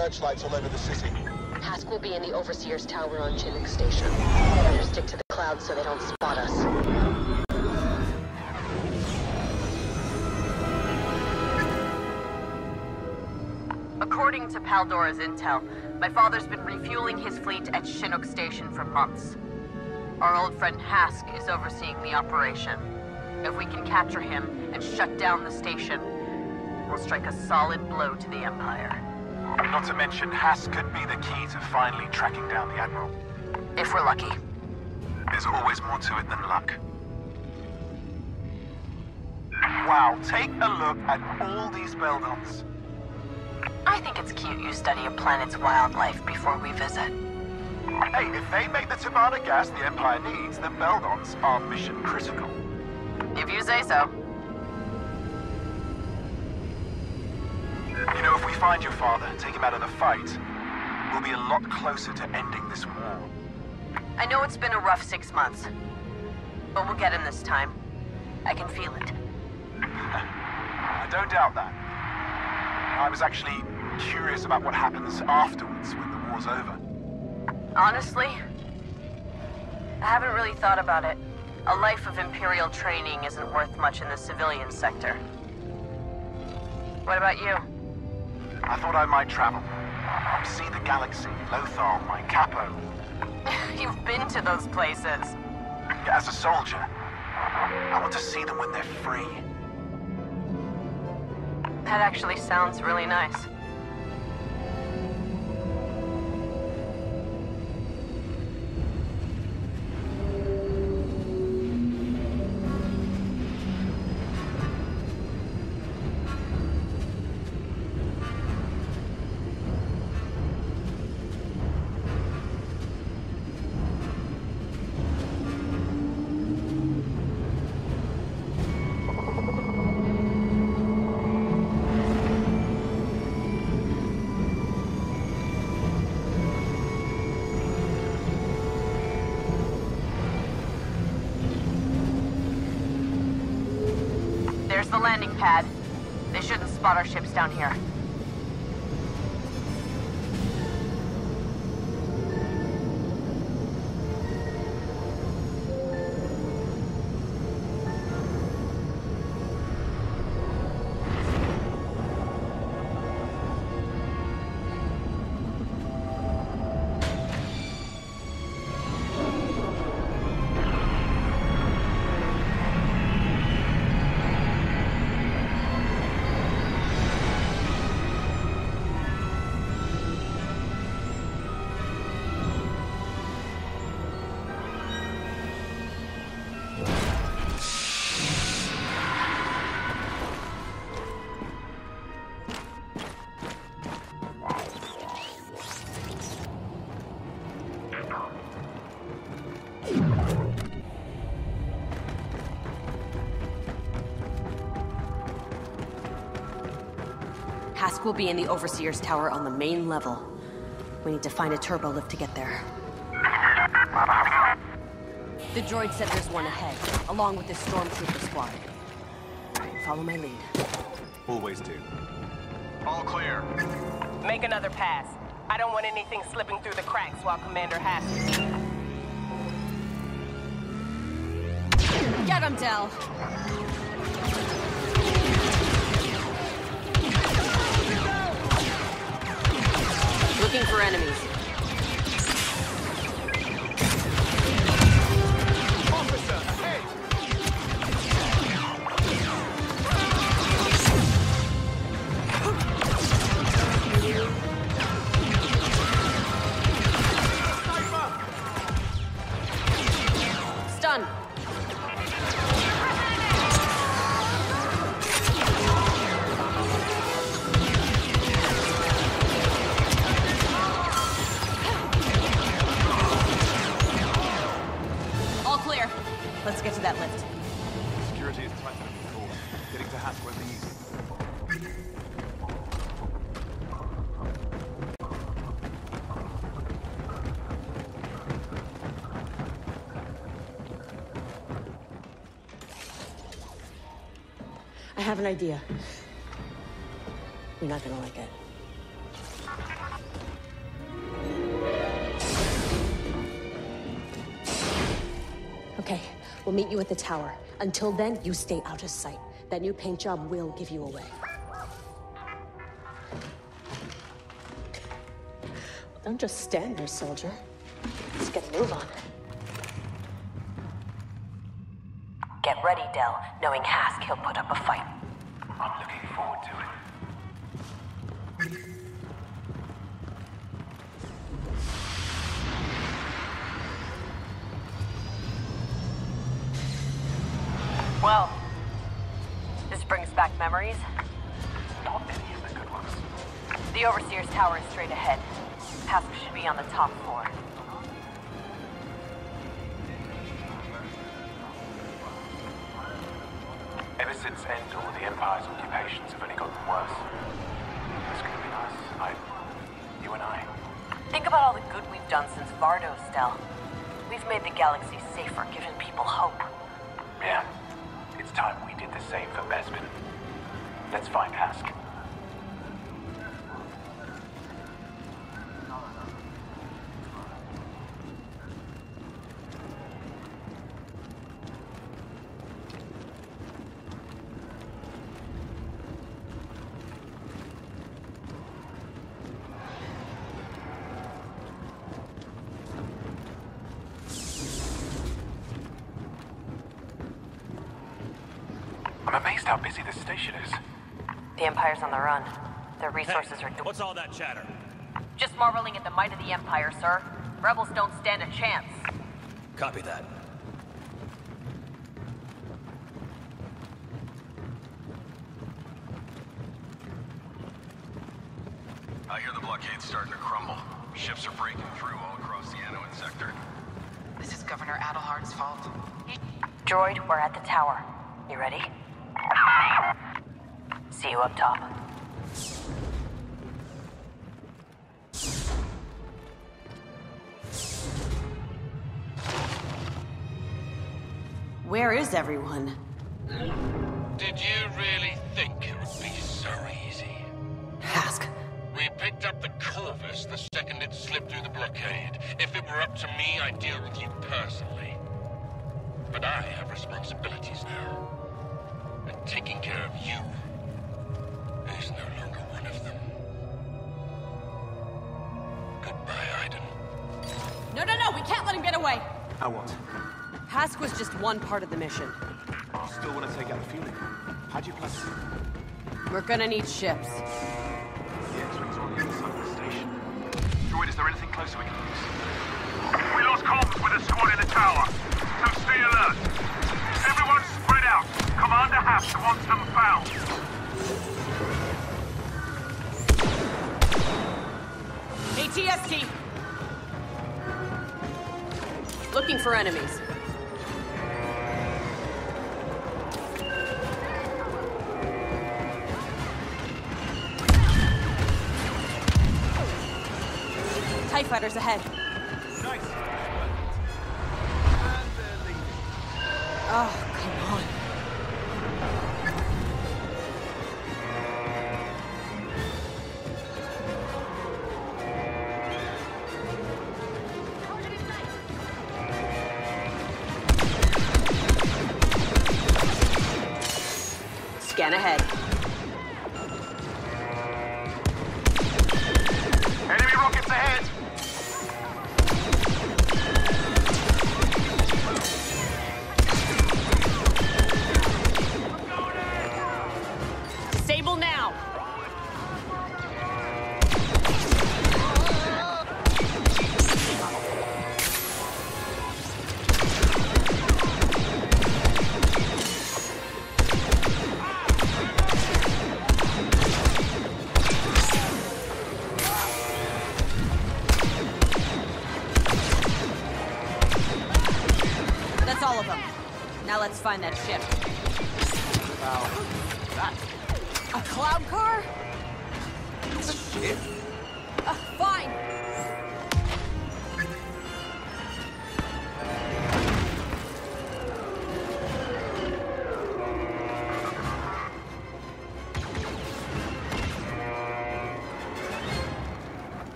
searchlights all over the city. Hask will be in the Overseer's Tower on Chinook Station. Better stick to the clouds so they don't spot us. According to Paldora's intel, my father's been refueling his fleet at Chinook Station for months. Our old friend Hask is overseeing the operation. If we can capture him and shut down the station, we'll strike a solid blow to the Empire. Not to mention, Hask could be the key to finally tracking down the Admiral. If we're lucky. There's always more to it than luck. Wow, take a look at all these Beldons. I think it's cute you study a planet's wildlife before we visit. Hey, if they make the Tibanna gas the Empire needs, then Beldons are mission critical. If you say so. You know, if we find your father and take him out of the fight, we'll be a lot closer to ending this war. I know it's been a rough six months, but we'll get him this time. I can feel it. I don't doubt that. I was actually curious about what happens afterwards when the war's over. Honestly, I haven't really thought about it. A life of Imperial training isn't worth much in the civilian sector. What about you? I thought I might travel. See the galaxy, Lothal, my capo. You've been to those places. As a soldier, I want to see them when they're free. That actually sounds really nice. Our ships down here. Hask will be in the Overseer's Tower on the main level. We need to find a turbo lift to get there. The droid said there's one ahead, along with this stormtrooper squad. Follow my lead. Always do. All clear. Make another pass. I don't want anything slipping through the cracks while Commander Hask Get him, Del! Looking for enemies. Let's get to that lift. Security is tighter than before. Getting to Hask won't be easy. I have an idea. You're not gonna like it. We'll meet you at the tower. Until then, you stay out of sight. That new paint job will give you away. Don't just stand there, soldier. Let's get a move on. Get ready, Del. Knowing Hask, he'll put up a fight. I'm looking forward to it. Tower is straight ahead. Hask should be on the top floor. Ever since Endor, the Empire's occupations have only gotten worse. It's gonna be nice. I... You and I. Think about all the good we've done since Vardos, Stell. We've made the galaxy safer, given people hope. Yeah. It's time we did the same for Bespin. Let's find Hask. I'm amazed how busy this station is. The Empire's on the run. Their resources Hey, are... dw- What's all that chatter? Just marveling at the might of the Empire, sir. Rebels don't stand a chance. Copy that. I hear the blockade's starting to crumble. Ships are breaking through all across the Anoat sector. This is Governor Adelhard's fault. Droid, we're at the tower. You ready? See you up top. Where is everyone? Did you really think it would be so easy? Hask. We picked up the Corvus the second it slipped through the blockade. If it were up to me, I'd deal with you personally. But I have responsibilities now. And taking care of you is no longer one of them. Goodbye, Iden. No, no, no, we can't let him get away. Now what? Hask was just one part of the mission. Still want to take out the fueling? How do you plan to? We're gonna need ships. The X-Wing's on the other side of the station. Droid, is there anything closer we can use? We lost comms with a squad in the tower, so stay alert. Everyone spread out. Commander Hask wants them found. ATST! Looking for enemies. TIE fighters ahead. Nice. Oh, ahead. Let's find that ship. A cloud car? It's a ship.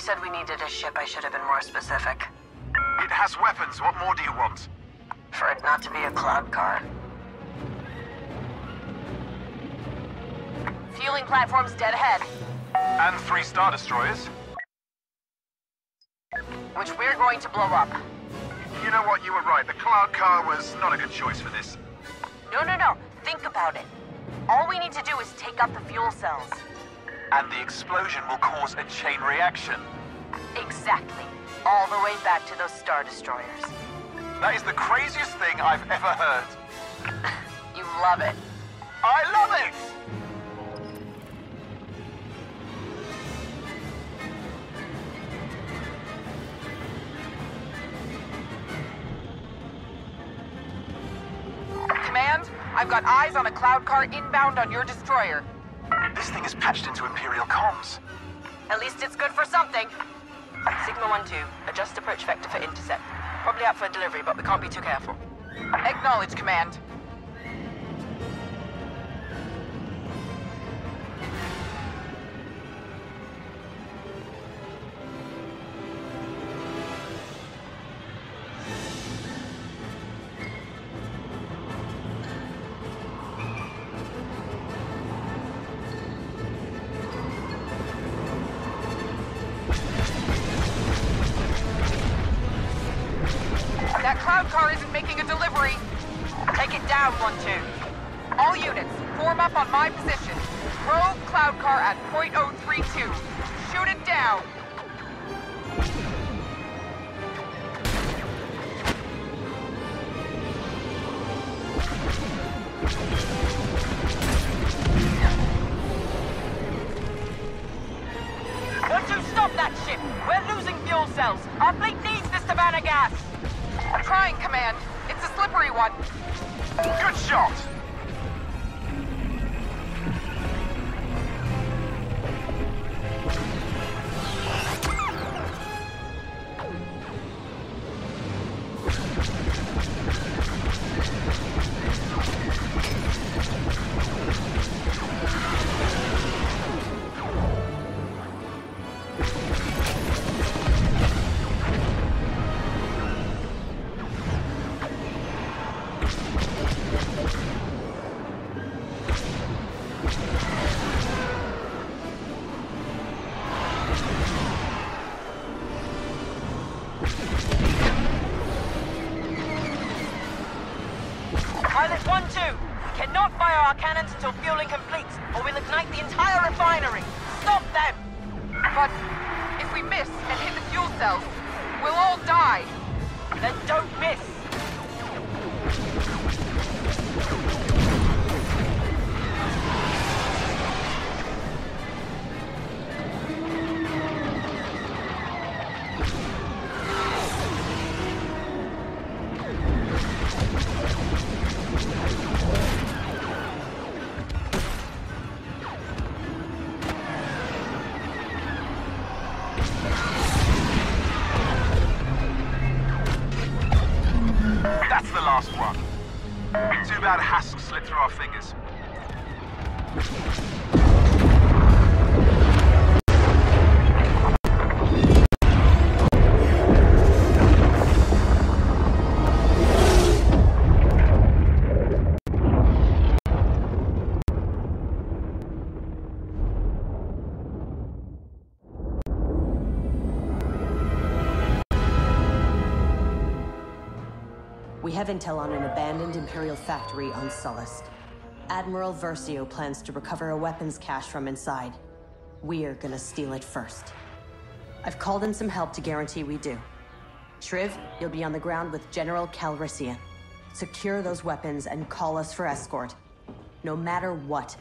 I said we needed a ship, I should have been more specific. It has weapons. What more do you want? For it not to be a cloud car. Fueling platform's dead ahead, And three Star Destroyers. which we're going to blow up. You know what? You were right. The Cloud Car was not a good choice for this. No, no, no. Think about it. All we need to do is take out the fuel cells. And the explosion will cause a chain reaction. Exactly. All the way back to those Star Destroyers. That is the craziest thing I've ever heard. You love it. I love it! Got eyes on a cloud car inbound on your destroyer. This thing is patched into Imperial comms. At least it's good for something. Sigma 1-2, adjust approach vector for intercept. Probably out for a delivery, but we can't be too careful. Acknowledge, Command. Isn't making a delivery. Take it down, 1-2. All units, form up on my position. Rogue cloud car at .032. Shoot it down. One, two, stop that ship! We're losing fuel cells! Our fleet needs this Tibanna gas! Trying, Command. It's a slippery one. Good shot! Cannons until fueling completes, or we'll ignite the entire refinery! Stop them! But if we miss and hit the fuel cells, we'll all die. Then don't miss! Last one. Too bad Hask slipped through our fingers. We have intel on an abandoned Imperial factory on Sullust. Admiral Versio plans to recover a weapons cache from inside. We're gonna steal it first. I've called in some help to guarantee we do. Shriv, you'll be on the ground with General Calrissian. Secure those weapons and call us for escort. No matter what,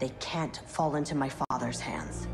they can't fall into my father's hands.